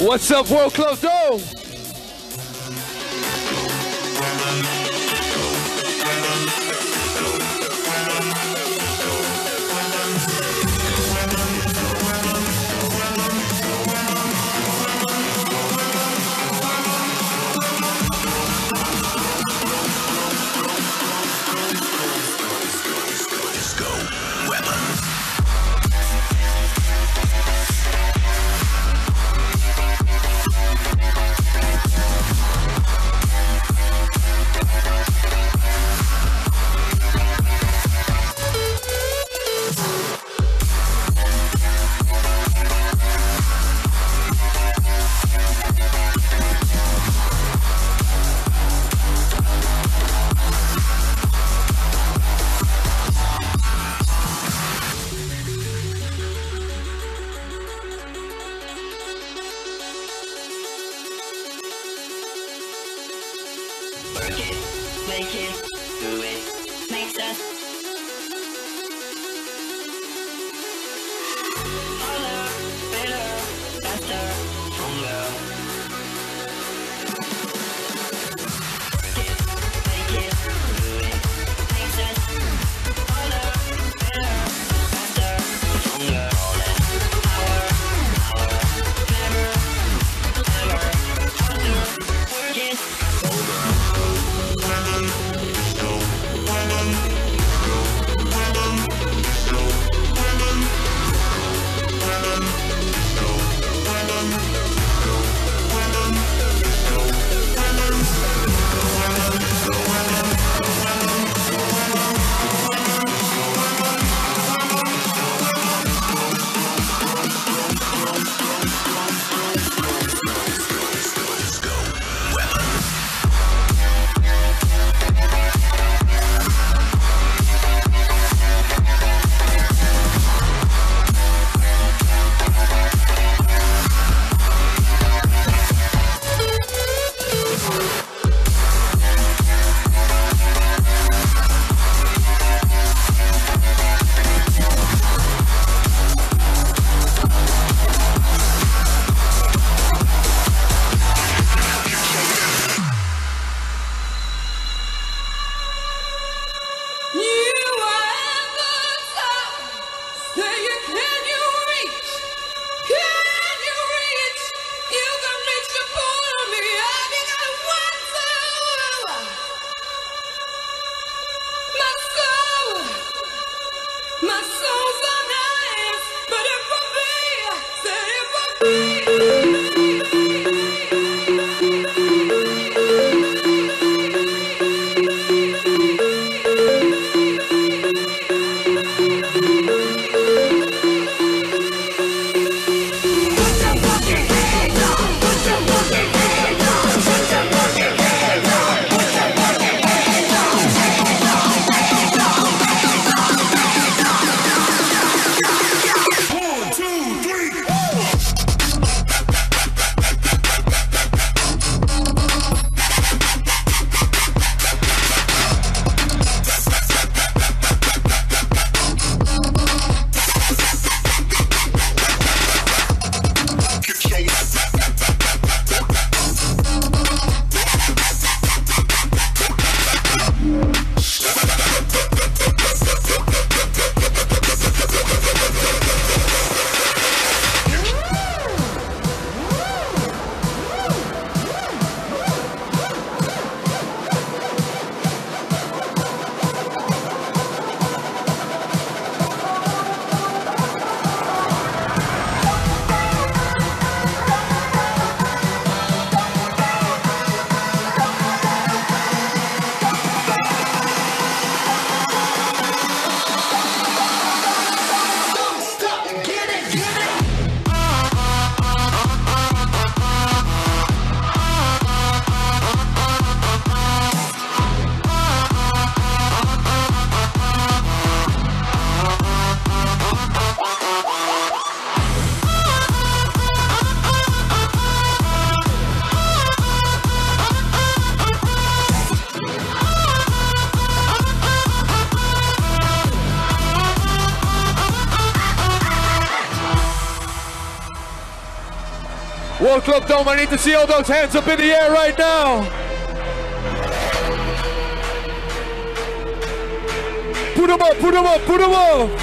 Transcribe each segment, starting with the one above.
What's up, World Club Dome? Club Dome, I need to see all those hands up in the air right now. Put them up, put them up, put them up.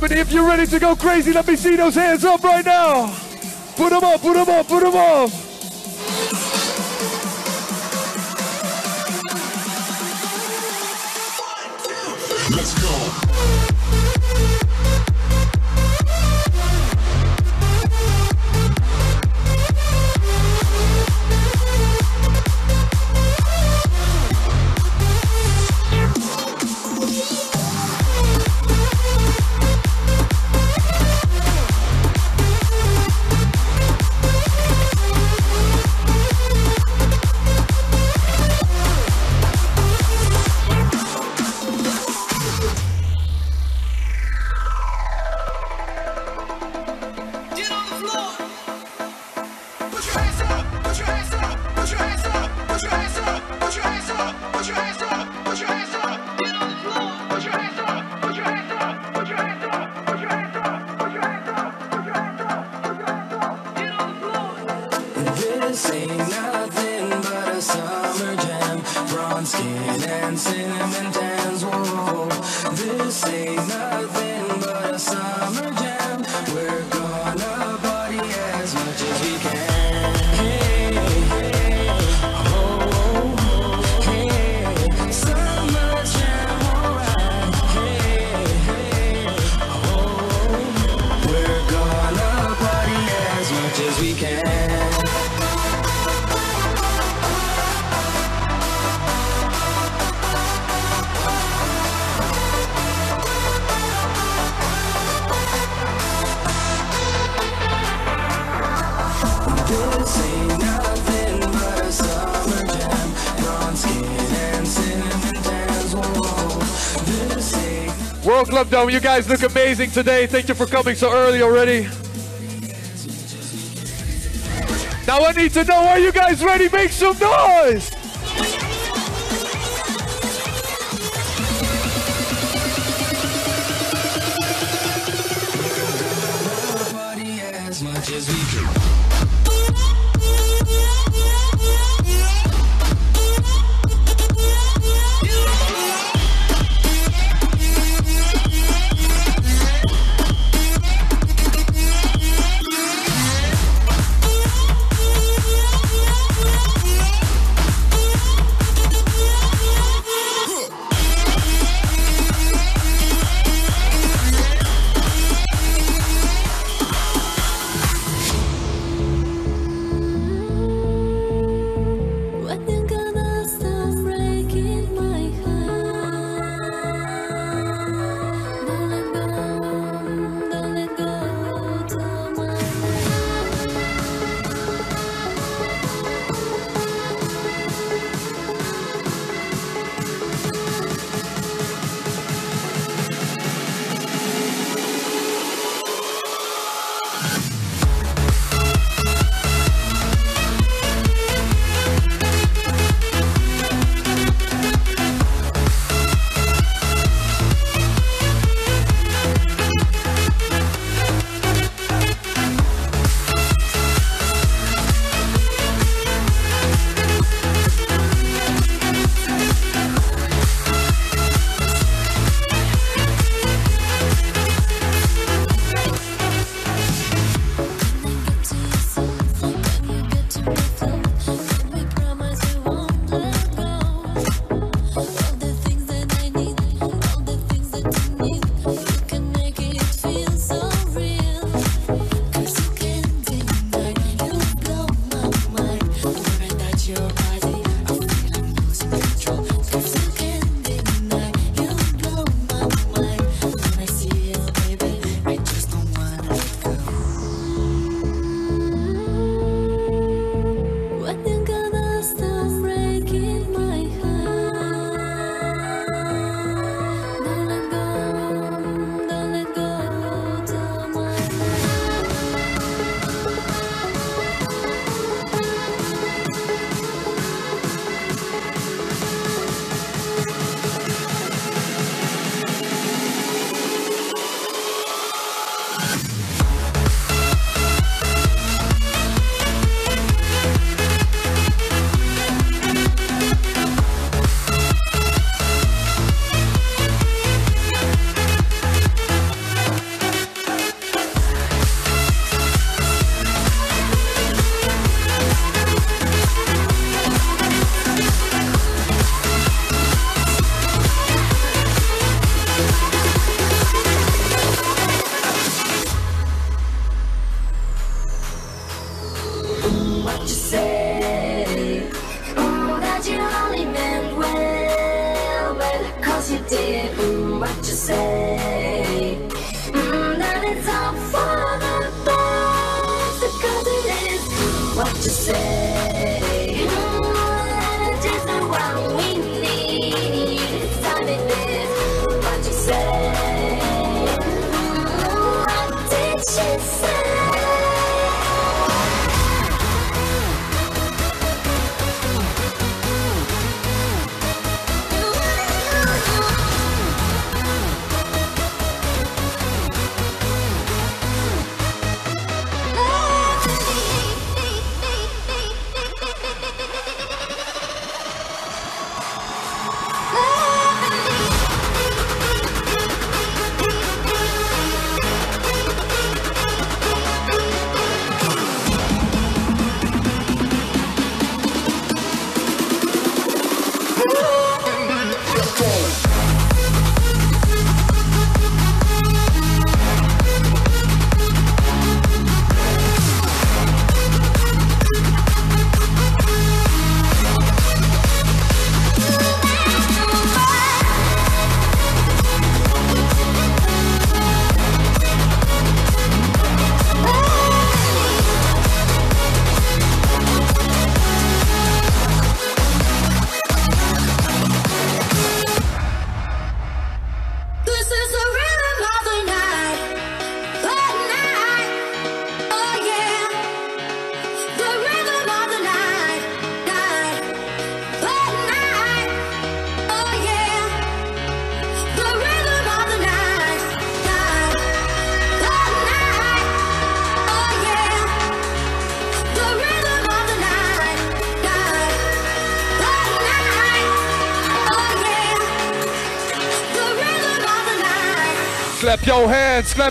Germany, if you're ready to go crazy, let me see those hands up right now. Put them up, put them up, put them up. you guys look amazing today. Thank you for coming so early already. Now I need to know, are you guys ready? Make some noise!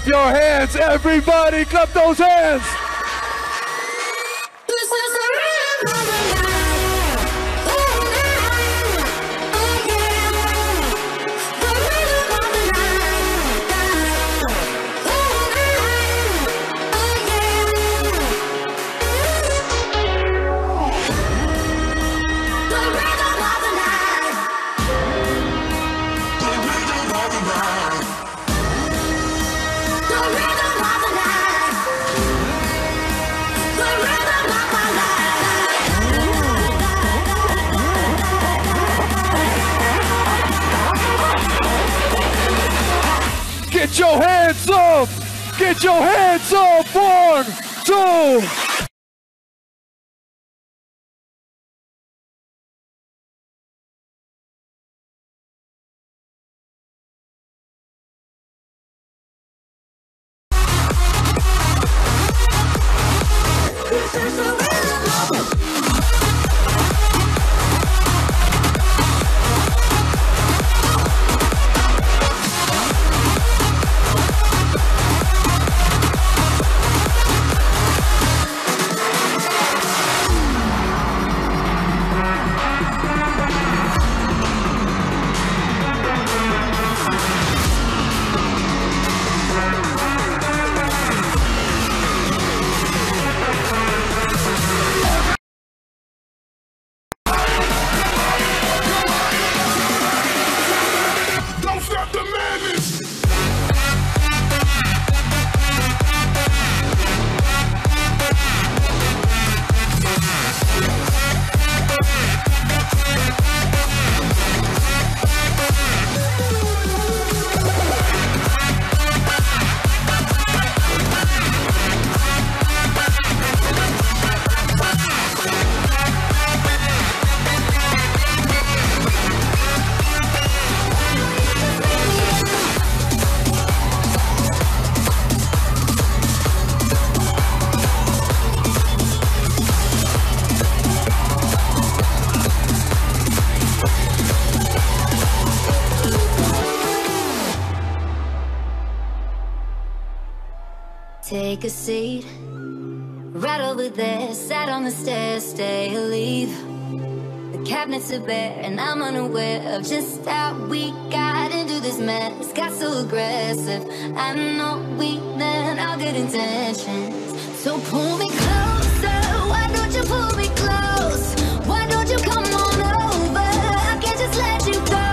your hands, everybody. Clap those hands. down the stairs, stay or leave. The cabinets are bare, and I'm unaware of just how we got into this mess. Got so aggressive. I know we meant all good intentions. So pull me closer. Why don't you pull me close? Why don't you come on over? I can't just let you go.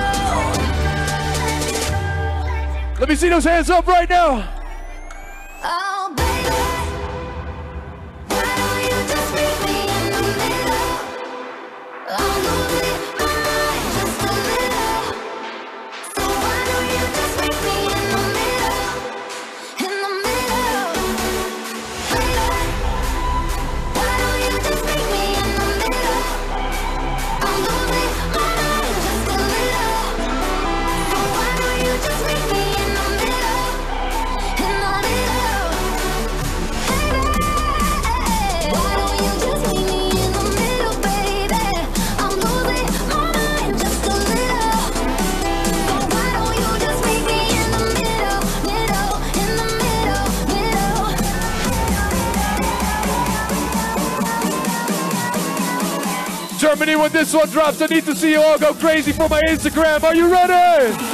Let me see those hands up right now. Germany when this one drops. I need to see you all go crazy for my Instagram. Are you ready?